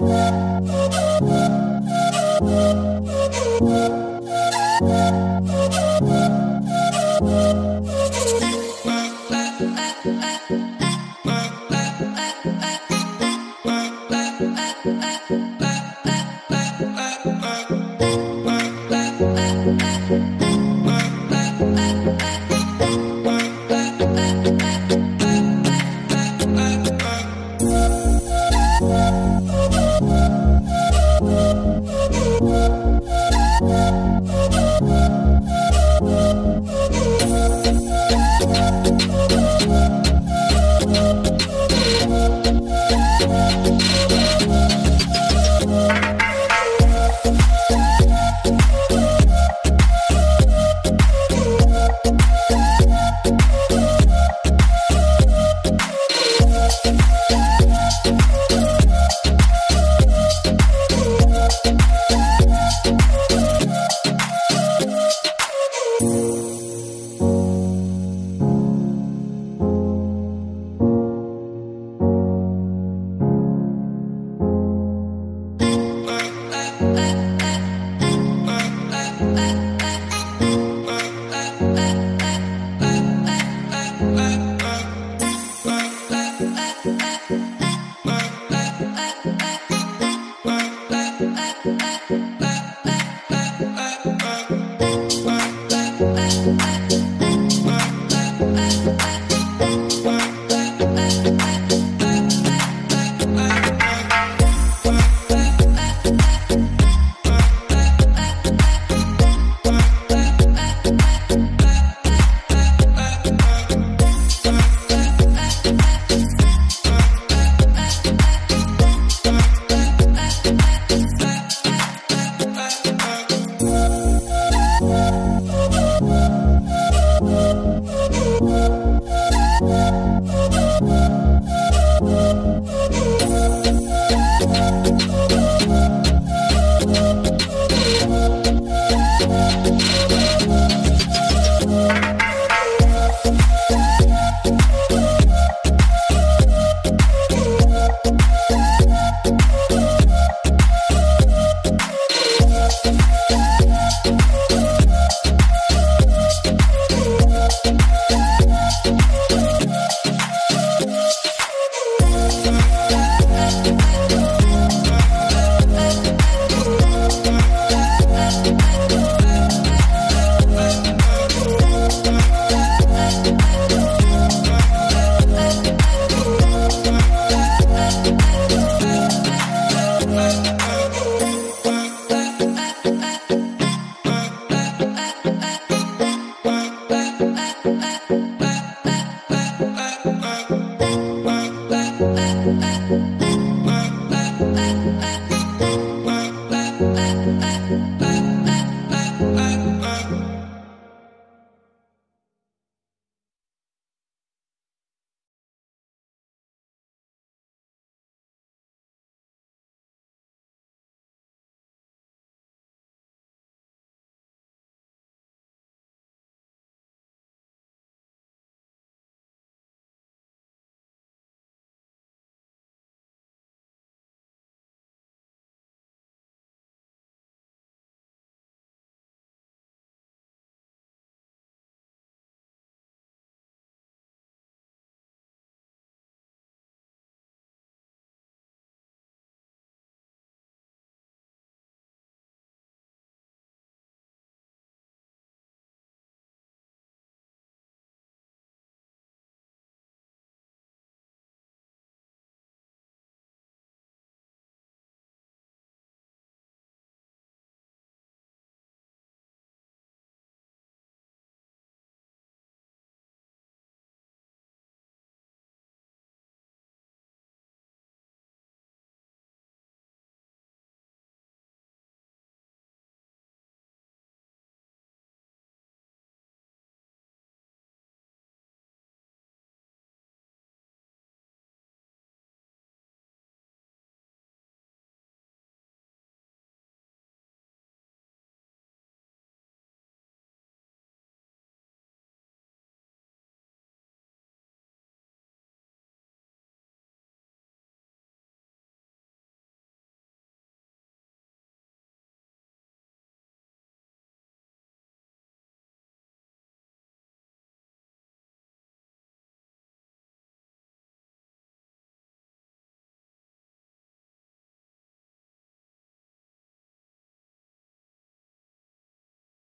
Bye. bye, bye.